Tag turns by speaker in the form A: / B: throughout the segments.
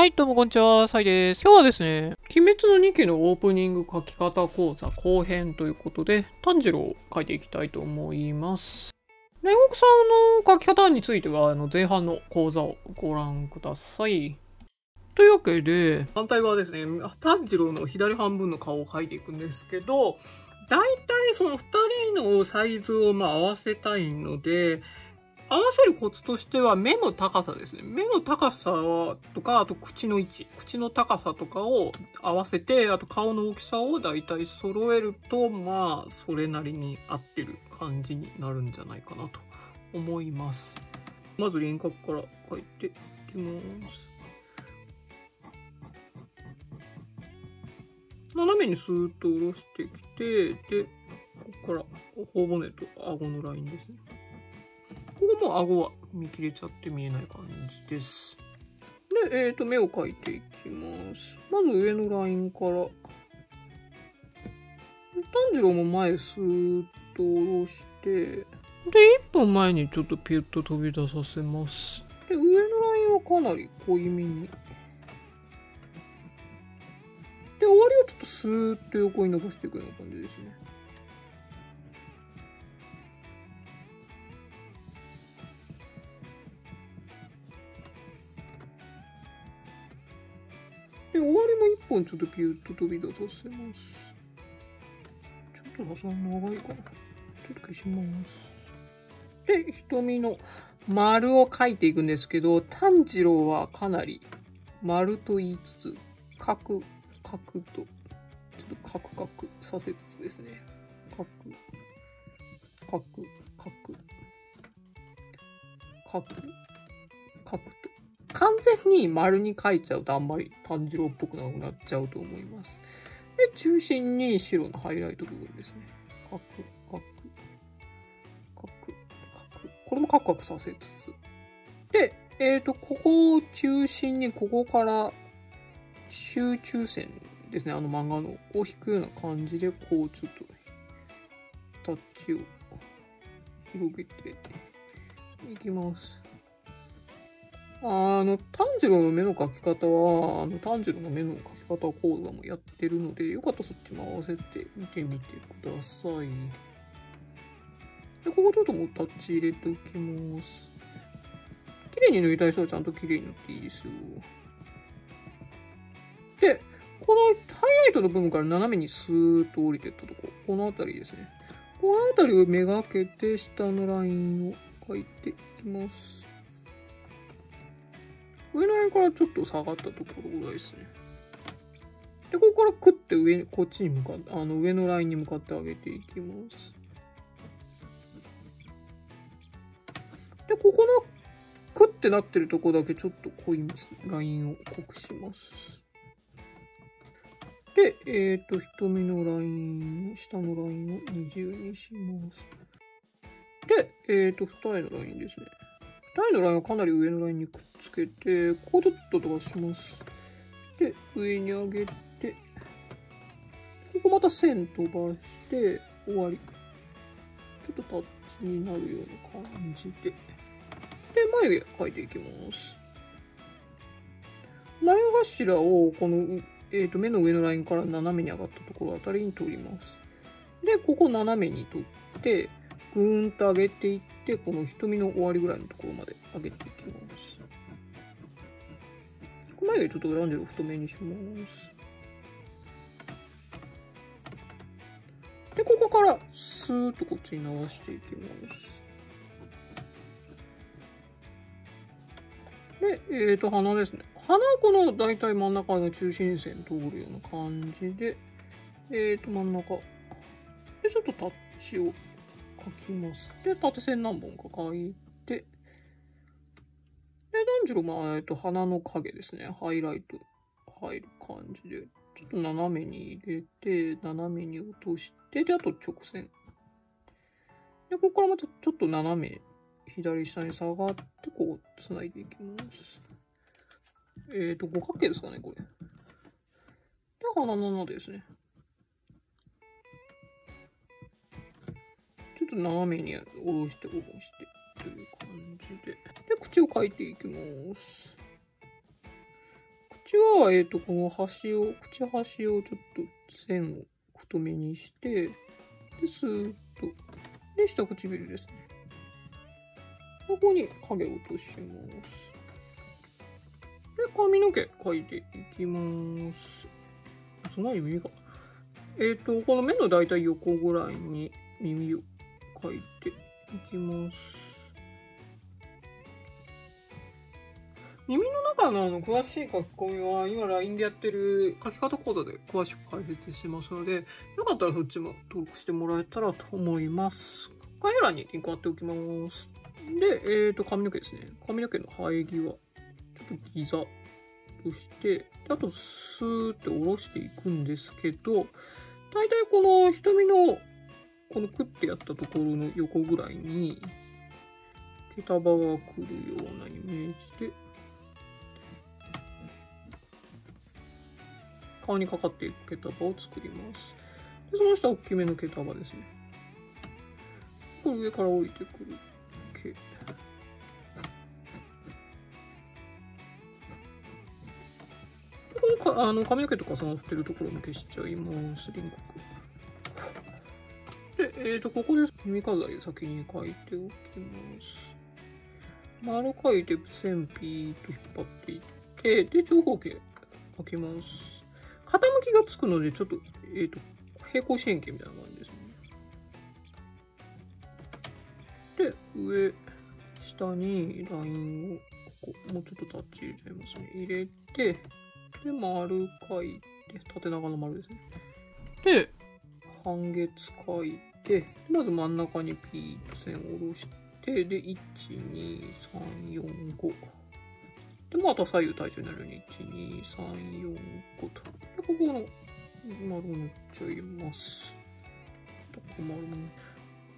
A: はい、どうもこんにちは、サイです。今日はですね、鬼滅の2期のオープニング書き方講座後編ということで、炭治郎を書いていきたいと思います。煉獄さんの書き方については、あの前半の講座をご覧ください。というわけで、反対側ですね、炭治郎の左半分の顔を描いていくんですけど、大体その2人のサイズをまあ合わせたいので、合わせるコツとしては目の高さですね。目の高さとか、あと口の位置、口の高さとかを合わせて、あと顔の大きさをだいたい揃えると、まあ、それなりに合ってる感じになるんじゃないかなと思います。まず輪郭から描いていきます。斜めにスーッと下ろしてきて、で、ここから頬骨と顎のラインですね。ここも顎は見切れちゃって見えない感じです。で、えっ、と、目を描いていきます。まず上のラインから。炭治郎も前スーッと下ろして、で、一本前にちょっとピュッと飛び出させます。で、上のラインはかなり濃いめに。で、終わりをちょっとスーッと横に伸ばしていくような感じですね。で、終わりも一本ちょっとピュッと飛び出させます。ちょっと挟ん長いかな。ちょっと消します。で、瞳の丸を描いていくんですけど、炭治郎はかなり丸と言いつつ、角、角と、ちょっとカクカクさせつつですね。角、角、角、角、完全に丸に書いちゃうとあんまり炭治郎っぽくなくなっちゃうと思います。で、中心に白のハイライト部分ですね。カク、カク、カク、カク。これもカクカクさせつつ。で、えっ、ー、と、ここを中心にここから集中線ですね。あの漫画のを引くような感じで、こうちょっとタッチを広げていきます。あの、炭治郎の目の描き方は、あの、炭治郎の目の描き方講座もやってるので、よかったらそっちも合わせて見てみてください。で、ここちょっともうタッチ入れておきます。綺麗に塗りたい人はちゃんと綺麗に塗っていいですよ。で、このハイライトの部分から斜めにスーッと降りていったとこ、この辺りですね。この辺りをめがけて下のラインを描いていきます。上のラインからちょっと下がったところぐらいですね。で、ここからクッて上、こっちに向かって、あの、上のラインに向かって上げていきます。で、ここのクッてなってるとこだけちょっと濃い。ラインを濃くします。で、えっ、ー、と、瞳のライン、下のラインを二重にします。で、えっ、ー、と、二重のラインですね。二重のラインはかなり上のラインにくっつけて、ここちょっと飛ばします。で、上に上げて、ここまた線飛ばして、終わり。ちょっとタッチになるような感じで。で、眉毛描いていきます。眉頭を、この、えっ、ー、と、目の上のラインから斜めに上がったところあたりに取ります。で、ここ斜めに取って、ぐーんと上げていって、この瞳の終わりぐらいのところまで上げていきます。眉毛ちょっとランジェル太めにします。で、ここからスーッとこっちに流していきます。で、えっ、ー、と、鼻ですね。鼻はこの大体真ん中の中心線通るような感じで、えっ、ー、と、真ん中。で、ちょっとタッチを書きます。で、縦線何本か書い、炭治郎も、えっと、鼻の影ですね。ハイライト入る感じで、ちょっと斜めに入れて、斜めに落として、で、あと直線。で、ここからまたちょっと斜め、左下に下がって、こう、繋いでいきます。えっ、ー、と、五角形ですかね、これ。で、鼻の穴ですね。ちょっと斜めに下ろして、下ろして、という感じで。で、口を描いていきます。口は、えっ、と、この端を、口端をちょっと線を太めにして、で、スーッと。で、下唇ですね。ここに影を落とします。で、髪の毛描いていきます。その指が。えっ、と、この目のだいたい横ぐらいに耳を描いていきます。耳の中のあの詳しい書き込みは今 LINE でやってる書き方講座で詳しく解説してますので、よかったらそっちも登録してもらえたらと思います。概要欄にリンク貼っておきます。で、えっ、と、髪の毛ですね。髪の毛の生え際。ちょっとギザとして、であとスーって下ろしていくんですけど、大体この瞳のこのクッてやったところの横ぐらいに、毛束が来るようなイメージで、顔にかかっていく毛束を作ります。で、その下大きめの毛束ですね。これ上から降りてくる毛。このかあの髪の毛とか重なってるところも消しちゃいます。輪郭。で、えっ、と、ここで耳飾り先に描いておきます。丸描いて線ピーッと引っ張っていって、で、長方形描きます。傾きがつくので、ちょっと、えっ、と、平行四辺形みたいな感じですね。で、上、下にラインを、ここ、もうちょっとタッチ入れちゃいますね。入れて、で、丸書いて、縦長の丸ですね。で、半月書いて、まず真ん中にピーと線を下ろして、で、1、2、3、4、5。で、また左右対称になるように、1、2、3、4、5と。ここの丸を塗っちゃいます。ここ丸も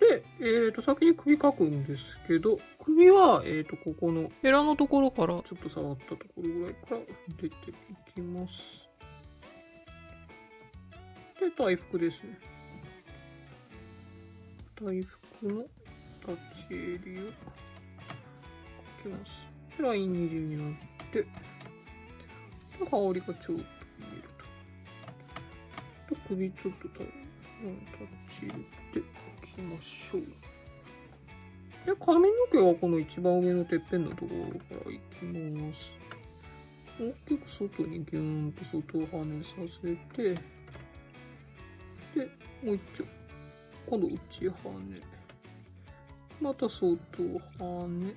A: で、えー、と、先に首描くんですけど、首は、えー、と、ここのエラのところから、ちょっと触ったところぐらいから出ていきます。で、大福ですね。大福の立ち襟を描きます。でライン二重になって、で、羽織がちょっ。首ちょっとタッチ入れておきましょう。で、髪の毛はこの一番上のてっぺんのところからいきます。大きく外にギューンと外を跳ねさせて、で、もう一丁。今度内跳ね。また外跳ね。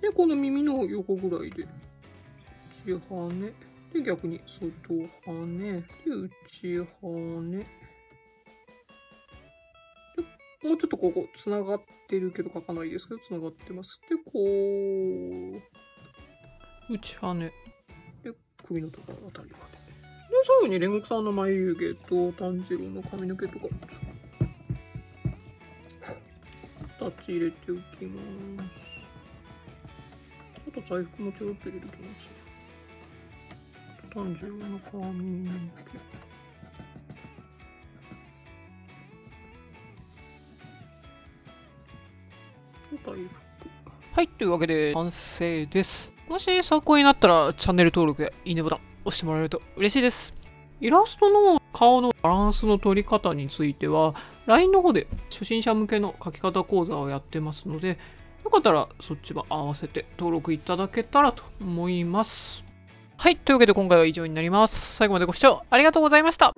A: で、この耳の横ぐらいで、内跳ね。で、逆に外跳ね。で、内跳ね。で、もうちょっとここ、繋がってるけど書かないですけど、繋がってます。で、こう、内跳ね。で、首のところあたりまで。で、最後に煉獄さんの眉毛と炭治郎の髪の毛とか、タッチ入れておきます。あと財布もちょろっと入れておきます。炭治郎の髪の毛。大福。はい、というわけで完成です。もし参考になったらチャンネル登録やいいねボタン押してもらえると嬉しいです。イラストの顔のバランスの取り方については LINE の方で初心者向けの書き方講座をやってますのでよかったらそっちも合わせて登録いただけたらと思います。はい、というわけで今回は以上になります。最後までご視聴ありがとうございました。